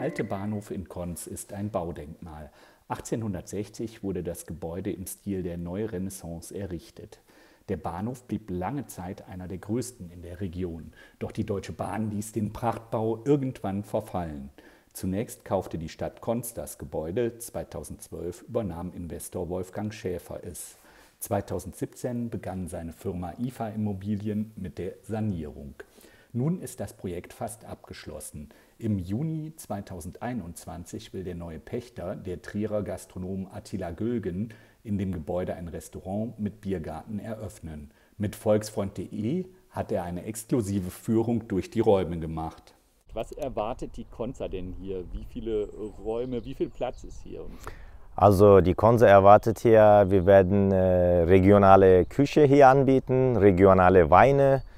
alte Bahnhof in Konz ist ein Baudenkmal. 1860 wurde das Gebäude im Stil der Neurenaissance errichtet. Der Bahnhof blieb lange Zeit einer der größten in der Region. Doch die Deutsche Bahn ließ den Prachtbau irgendwann verfallen. Zunächst kaufte die Stadt Konz das Gebäude, 2012 übernahm Investor Wolfgang Schäfer es. 2017 begann seine Firma IFA Immobilien mit der Sanierung. Nun ist das Projekt fast abgeschlossen. Im Juni 2021 will der neue Pächter, der Trierer Gastronom Attila Gülgen, in dem Gebäude ein Restaurant mit Biergarten eröffnen. Mit volksfreund.de hat er eine exklusive Führung durch die Räume gemacht. Was erwartet die Konza denn hier? Wie viele Räume, wie viel Platz ist hier? Also die Konza erwartet hier, wir werden äh, regionale Küche hier anbieten, regionale Weine, äh,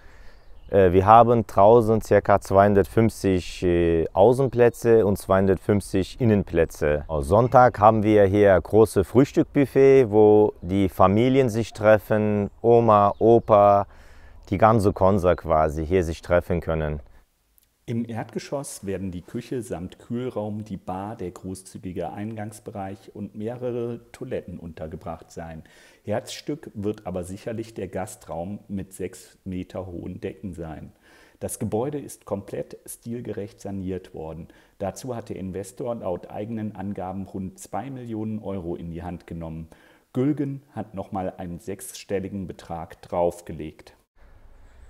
wir haben draußen ca. 250 äh, Außenplätze und 250 Innenplätze. Am Sonntag haben wir hier große Frühstückbuffet, wo die Familien sich treffen, Oma, Opa, die ganze Konsa quasi hier sich treffen können. Im Erdgeschoss werden die Küche samt Kühlraum, die Bar, der großzügige Eingangsbereich und mehrere Toiletten untergebracht sein. Herzstück wird aber sicherlich der Gastraum mit sechs Meter hohen Decken sein. Das Gebäude ist komplett stilgerecht saniert worden. Dazu hat der Investor laut eigenen Angaben rund zwei Millionen Euro in die Hand genommen. Gülgen hat nochmal einen sechsstelligen Betrag draufgelegt.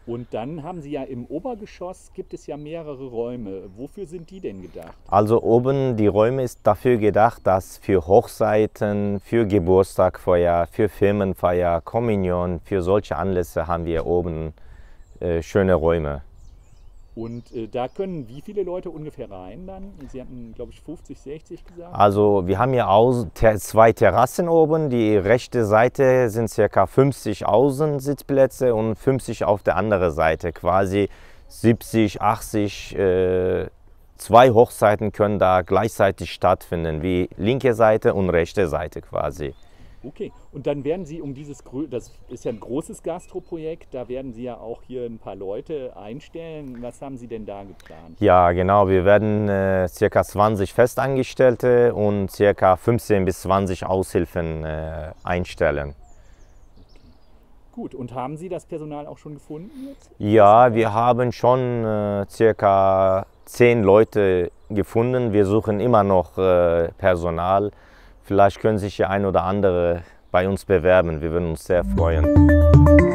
Und dann haben Sie ja im Obergeschoss gibt es ja mehrere Räume. Wofür sind die denn gedacht? Also oben die Räume ist dafür gedacht, dass für Hochzeiten, für Geburtstagfeier, für Firmenfeier, Kommunion, für solche Anlässe haben wir oben äh, schöne Räume. Und äh, da können wie viele Leute ungefähr rein dann? Sie hatten, glaube ich, 50, 60 gesagt. Also wir haben hier aus, ter, zwei Terrassen oben. Die rechte Seite sind ca. 50 Außensitzplätze und 50 auf der anderen Seite. Quasi 70, 80. Äh, zwei Hochzeiten können da gleichzeitig stattfinden, wie linke Seite und rechte Seite quasi. Okay, und dann werden Sie um dieses, das ist ja ein großes Gastroprojekt, da werden Sie ja auch hier ein paar Leute einstellen. Was haben Sie denn da geplant? Ja, genau, wir werden äh, circa 20 Festangestellte und circa 15 bis 20 Aushilfen äh, einstellen. Gut, und haben Sie das Personal auch schon gefunden jetzt? Ja, wir haben schon äh, circa 10 Leute gefunden. Wir suchen immer noch äh, Personal. Vielleicht können sich ja ein oder andere bei uns bewerben. Wir würden uns sehr freuen.